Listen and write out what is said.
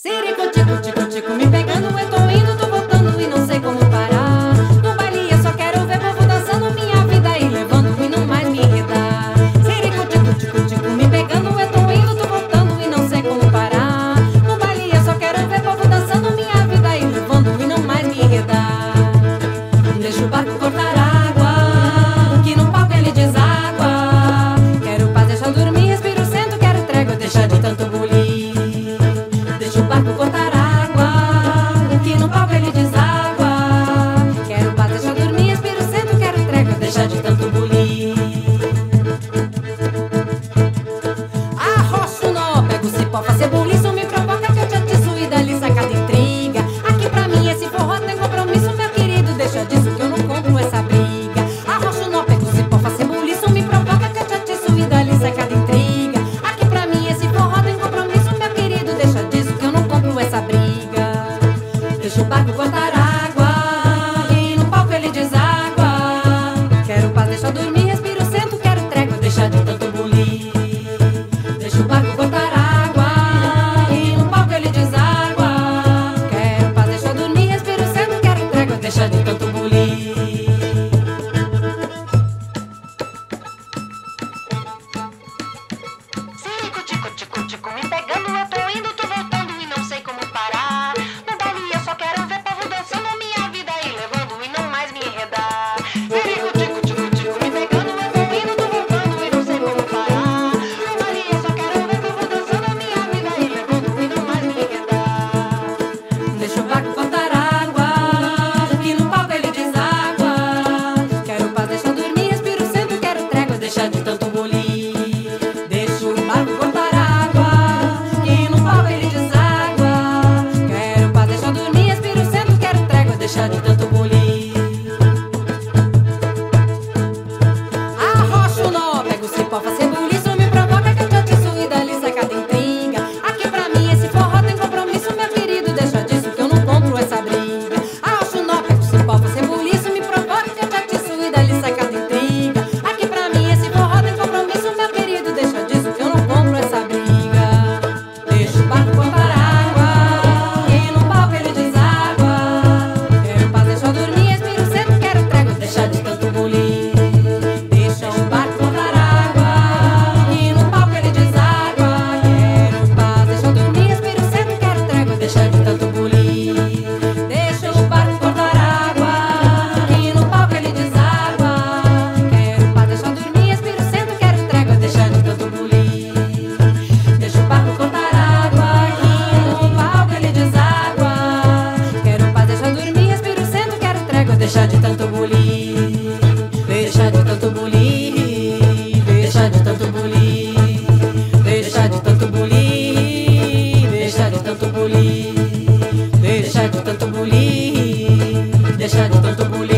Sirico, tico, tico, tico, me pegando, deixar.